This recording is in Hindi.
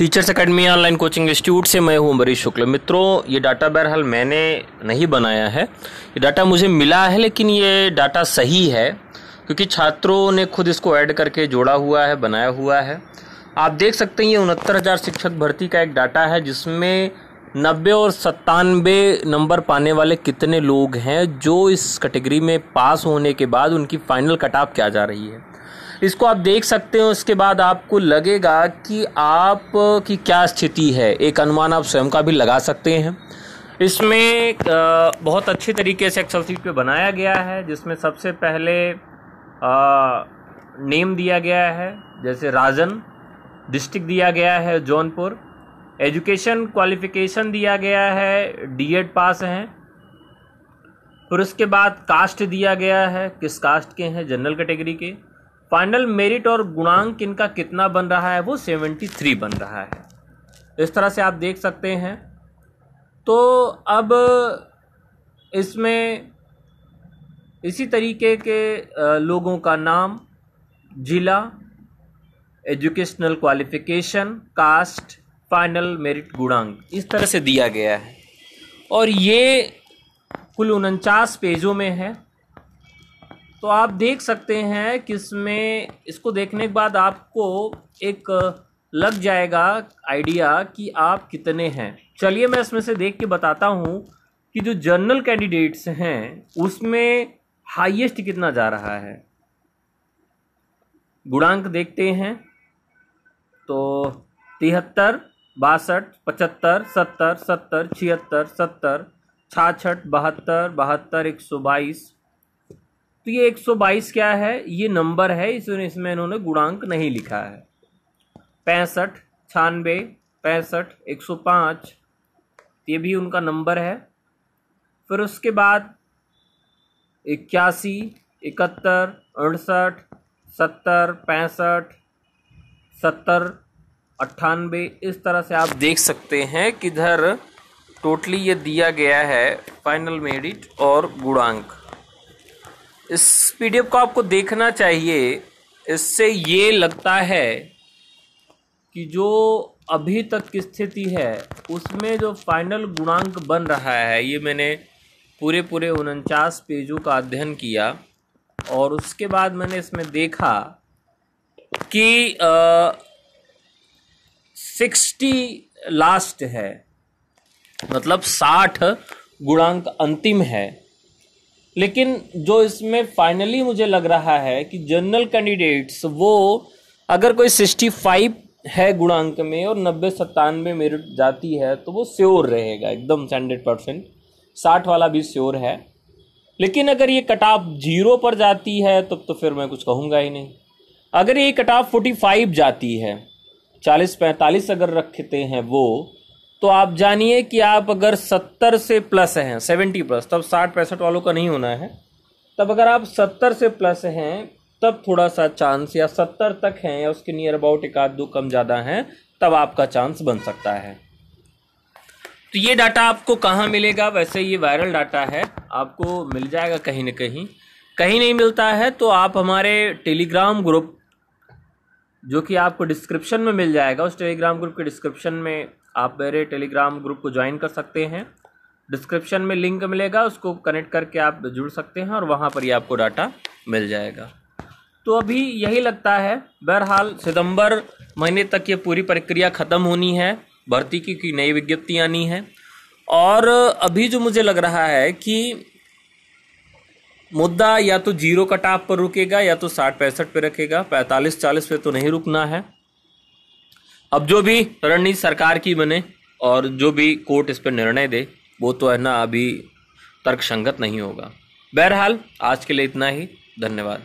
Teachers academy online coaching institute से मैं हूँ अमरीश शुक्ल। मित्रों, ये डाटा बहरहाल मैंने नहीं बनाया है। ये डाटा मुझे मिला है, लेकिन ये डाटा सही है, क्योंकि छात्रों ने खुद इसको ऐड करके जोड़ा हुआ है, बनाया हुआ है। आप देख सकते हैं, ये उनहत्तर हज़ार शिक्षक भर्ती का एक डाटा है, जिसमें नब्बे और सत्तानवे नंबर पाने वाले कितने लोग हैं, जो इस कैटेगरी में पास होने के बाद उनकी फाइनल कट ऑफ़ क्या जा रही है। इसको आप देख सकते हो, उसके बाद आपको लगेगा कि आप, की क्या स्थिति है। एक अनुमान आप स्वयं का भी लगा सकते हैं। इसमें बहुत अच्छे तरीके से एक्सल सीट पे बनाया गया है, जिसमें सबसे पहले नेम दिया गया है, जैसे राजन डिस्ट्रिक्ट दिया गया है जौनपुर एजुकेशन क्वालिफिकेशन दिया गया है डीएड पास हैं, फिर उसके बाद कास्ट दिया गया है, किस कास्ट के हैं जनरल कैटेगरी के। फाइनल मेरिट और गुणांक इनका कितना बन रहा है? वो सेवेंटी थ्री बन रहा है। इस तरह से आप देख सकते हैं। तो अब इसमें इसी तरीके के लोगों का नाम, जिला, educational qualification, caste, final merit गुणांक, इस तरह से दिया गया है। और ये कुल उनचास पेजों में है। तो आप देख सकते हैं कि इसमें, इसको देखने के बाद आपको एक लग जाएगा आइडिया कि आप कितने हैं। चलिए मैं इसमें से देख के बताता हूँ कि जो जनरल कैंडिडेट्स हैं, उसमें हाईएस्ट कितना जा रहा है। गुणांक देखते हैं तो तिहत्तर, बासठ, पचहत्तर, सत्तर सत्तर, छिहत्तर, सत्तर, छाछठ, बहत्तर बहत्तर, एक सौ बाईस तो ये 122 क्या है? ये नंबर है, इसमें इसमें इन्होंने गुणांक नहीं लिखा है। पैंसठ, छानबे, पैंसठ, एक सौ पाँच, ये भी उनका नंबर है। फिर उसके बाद इक्यासी, इकहत्तर, अड़सठ, सत्तर, पैंसठ, सत्तर, अट्ठानबे, इस तरह से आप देख सकते हैं किधर टोटली ये दिया गया है, फाइनल मेरिट और गुणांक। इस पीडीएफ को आपको देखना चाहिए। इससे ये लगता है कि जो अभी तक की स्थिति है, उसमें जो फाइनल गुणांक बन रहा है, ये मैंने पूरे पूरे उनचास पेजों का अध्ययन किया और उसके बाद मैंने इसमें देखा कि सिक्सटी लास्ट है। मतलब साठ गुणांक अंतिम है। लेकिन जो इसमें फाइनली मुझे लग रहा है कि जनरल कैंडिडेट्स वो अगर कोई सिक्सटी फाइव है गुणांक में और नब्बे सत्तानवे मेरिट जाती है तो वो श्योर रहेगा एकदम हंड्रेड परसेंट साठ वाला भी श्योर है। लेकिन अगर ये कटाप ज़ीरो पर जाती है तब तो, तो फिर मैं कुछ कहूँगा ही नहीं। अगर ये कटाप फोर्टी फाइव जाती है चालीस पैंतालीस अगर रखते हैं वो तो आप जानिए कि आप अगर सत्तर से प्लस हैं सेवेंटी प्लस तब साठ पैंसठ वालों का नहीं होना है। तब अगर आप सत्तर से प्लस हैं, तब थोड़ा सा चांस या सत्तर तक हैं या उसके नियर अबाउट एक आध दो कम ज़्यादा हैं, तब आपका चांस बन सकता है। तो ये डाटा आपको कहाँ मिलेगा? वैसे ये वायरल डाटा है, आपको मिल जाएगा कहीं ना कहीं। कहीं नहीं मिलता है तो आप हमारे टेलीग्राम ग्रुप जो कि आपको डिस्क्रिप्शन में मिल जाएगा, उस टेलीग्राम ग्रुप के डिस्क्रिप्शन में आप मेरे टेलीग्राम ग्रुप को ज्वाइन कर सकते हैं। डिस्क्रिप्शन में लिंक मिलेगा उसको कनेक्ट करके आप जुड़ सकते हैं और वहाँ पर ही आपको डाटा मिल जाएगा। तो अभी यही लगता है बहरहाल सितंबर महीने तक ये पूरी प्रक्रिया ख़त्म होनी है भर्ती की, की नई विज्ञप्ति आनी है। और अभी जो मुझे लग रहा है कि मुद्दा या तो ज़ीरो कटाप पर रुकेगा या तो साठ पैंसठ पे रखेगा पैंतालीस चालीस पे तो नहीं रुकना है। अब जो भी रणनीति सरकार की बने और जो भी कोर्ट इस पर निर्णय दे, वो तो है ना अभी तर्कसंगत नहीं होगा। बहरहाल, आज के लिए इतना ही। धन्यवाद।